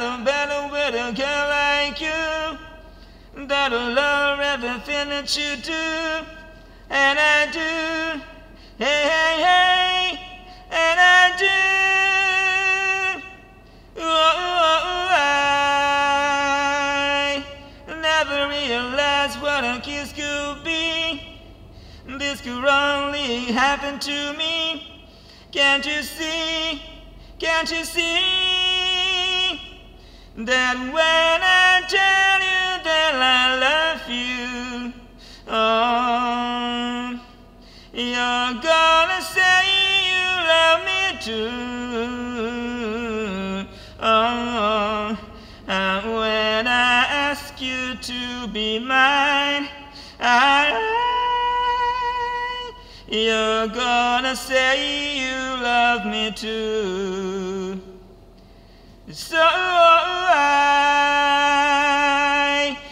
a better with a girl like you that'll love everything that you do. And I do. Hey, hey, hey. And I do. Oh, I never realized what a kiss could be. This could only happen to me. Can't you see? Can't you see? That when I tell you that I love you, oh, you're gonna say you love me too. Oh, and when I ask you to be mine, I, you're gonna say you love me too.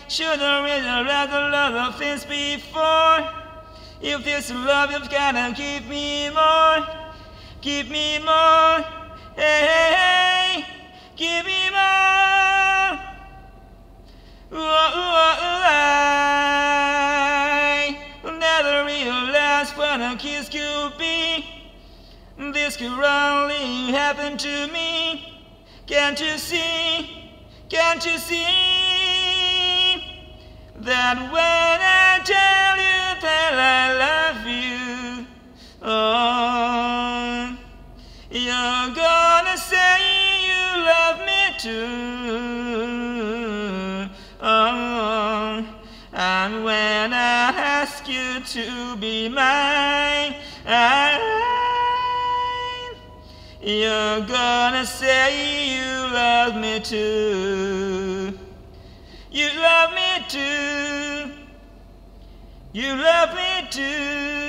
I should have read the love of things before. If this love you've gotta keep me more, keep me more, hey, hey, hey, give me more. Oh, oh, I never realized what a kiss could be. This could only happen to me. Can't you see? Can't you see that when I tell you that I love you, oh, you're gonna say you love me too. Oh, and when I ask you to be mine, I you're gonna say. You love me too. You love me too.